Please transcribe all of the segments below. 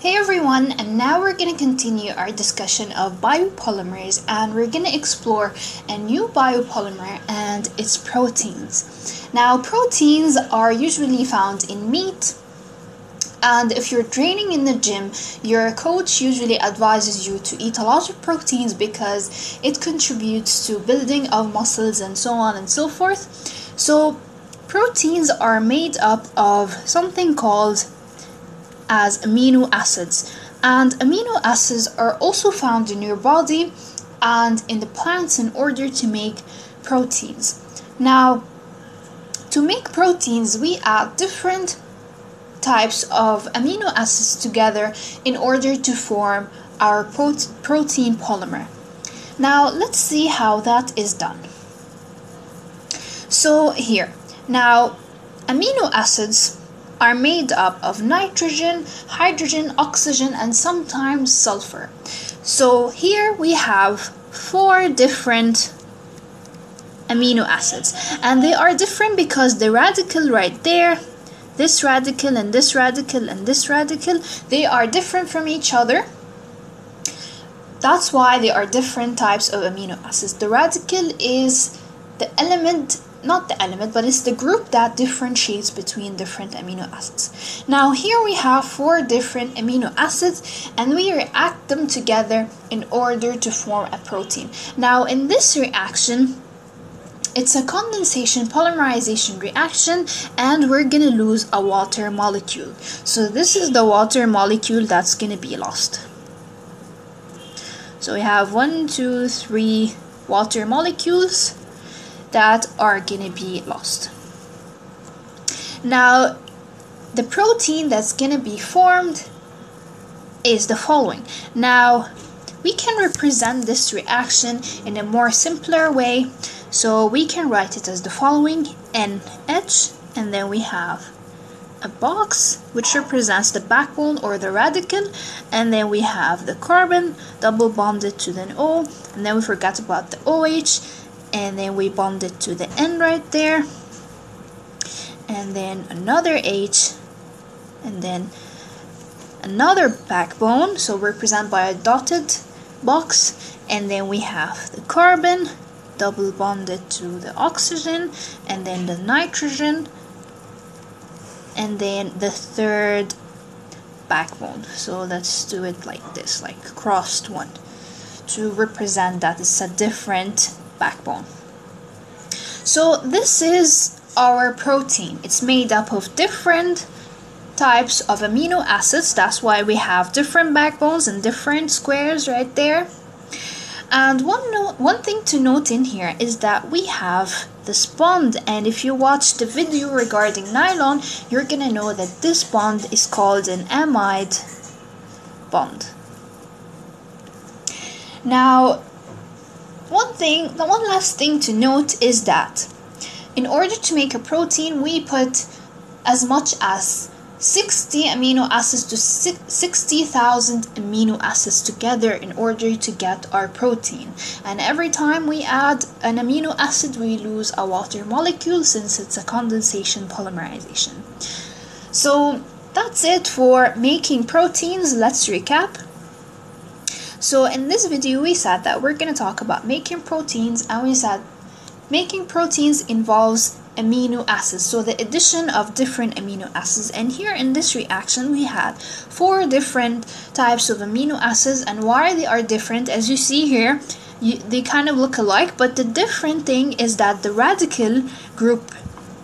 Hey everyone, and now we're going to continue our discussion of biopolymers and we're going to explore a new biopolymer and its proteins. Now, proteins are usually found in meat, and if you're training in the gym, your coach usually advises you to eat a lot of proteins because it contributes to building of muscles and so on and so forth. So, proteins are made up of something called as amino acids. And amino acids are also found in your body and in the plants in order to make proteins. Now, to make proteins, we add different types of amino acids together in order to form our protein polymer. Now, let's see how that is done. So, here, now amino acids are made up of nitrogen, hydrogen, oxygen, and sometimes sulfur. So here we have four different amino acids, and they are different because the radical right there, this radical and this radical and this radical, they are different from each other. That's why they are different types of amino acids. The radical is the element not the element, but it's the group that differentiates between different amino acids. Now, here we have four different amino acids, and we react them together in order to form a protein. Now, in this reaction, it's a condensation polymerization reaction and we're gonna lose a water molecule. So this is the water molecule that's gonna be lost. So we have one, two, three water molecules that are gonna be lost. Now, the protein that's gonna be formed is the following. Now, we can represent this reaction in a more simpler way. So we can write it as the following NH, and then we have a box which represents the backbone or the radical and then we have the carbon double bonded to the O and then we forgot about the OH and then we bond it to the end right there. And then another H. And then another backbone. So represented by a dotted box. And then we have the carbon double bonded to the oxygen and then the nitrogen and then the third backbone. So let's do it like this like crossed one. To represent that it's a different backbone. So this is our protein. It's made up of different types of amino acids. That's why we have different backbones and different squares right there. And one no one thing to note in here is that we have this bond and if you watch the video regarding nylon, you're gonna know that this bond is called an amide bond. Now, one thing, the one last thing to note is that in order to make a protein, we put as much as 60 amino acids to 60,000 amino acids together in order to get our protein. And every time we add an amino acid, we lose a water molecule since it's a condensation polymerization. So that's it for making proteins. Let's recap. So in this video we said that we're going to talk about making proteins and we said making proteins involves amino acids. So the addition of different amino acids. And here in this reaction we had four different types of amino acids and why they are different as you see here you, they kind of look alike but the different thing is that the radical group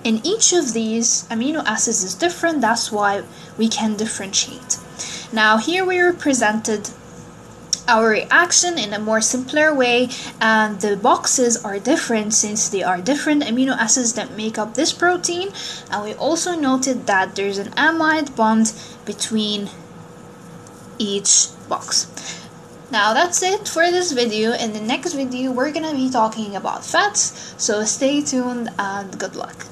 in each of these amino acids is different. That's why we can differentiate. Now here we represented our reaction in a more simpler way and the boxes are different since they are different amino acids that make up this protein. And we also noted that there's an amide bond between each box. Now that's it for this video. In the next video we're gonna be talking about fats. So stay tuned and good luck